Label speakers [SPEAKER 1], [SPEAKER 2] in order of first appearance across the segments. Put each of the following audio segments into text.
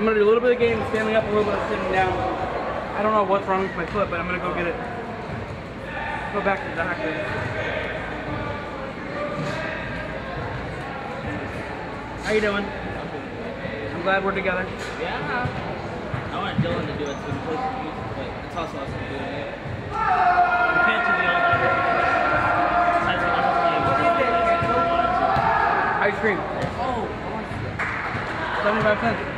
[SPEAKER 1] I'm gonna do a little bit of getting standing up, a little bit of sitting down. I don't know what's wrong with my foot, but I'm gonna go get it. Go back to the doctor. How you doing? I'm glad we're together.
[SPEAKER 2] Yeah. I want Dylan to do it too. Play some music, but it's also us doing it. We can't do the all nighter. Besides, I'm not playing with it. If we wanted to.
[SPEAKER 1] Ice cream.
[SPEAKER 2] Oh,
[SPEAKER 1] 75 cents.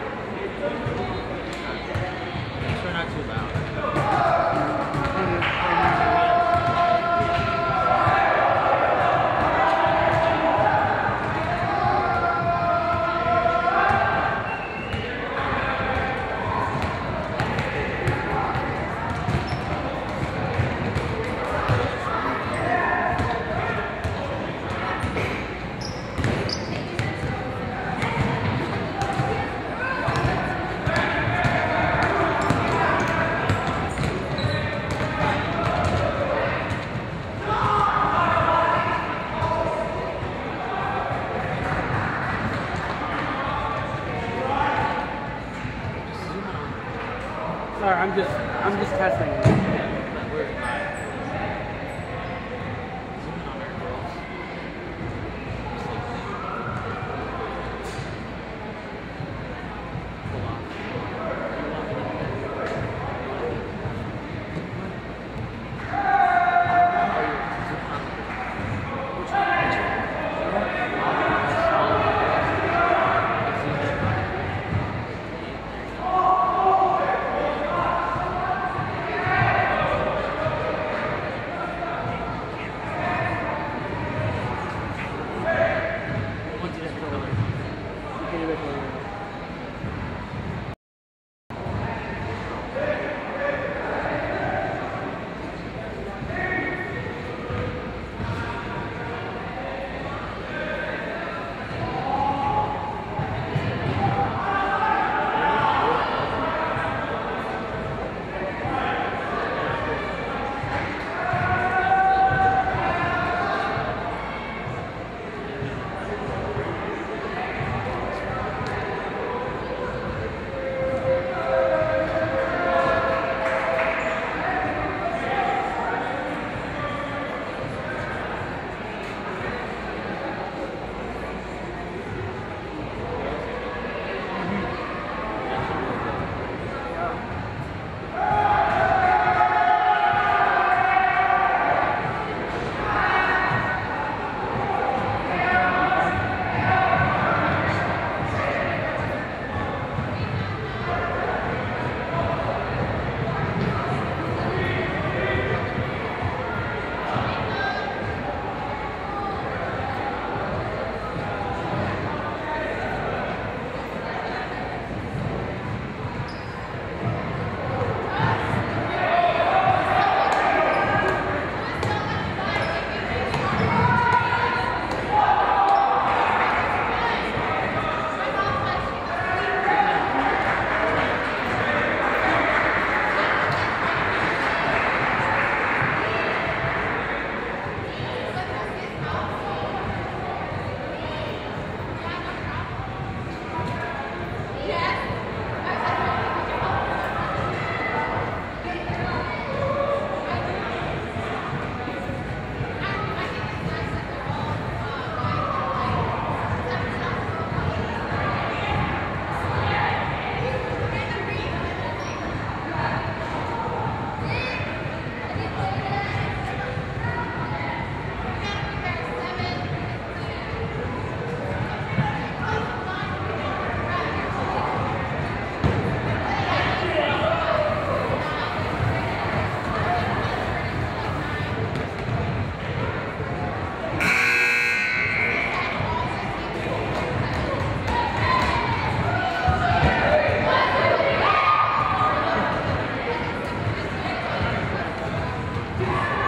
[SPEAKER 1] Thank.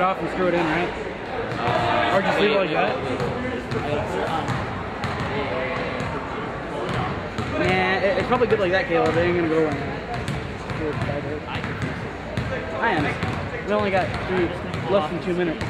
[SPEAKER 1] it
[SPEAKER 2] off and
[SPEAKER 1] screw it in, right?
[SPEAKER 2] Uh,
[SPEAKER 1] or just leave it like that? Nah, it, it's probably good like that, Caleb. They ain't gonna go in. I am. We only got three, less than two minutes.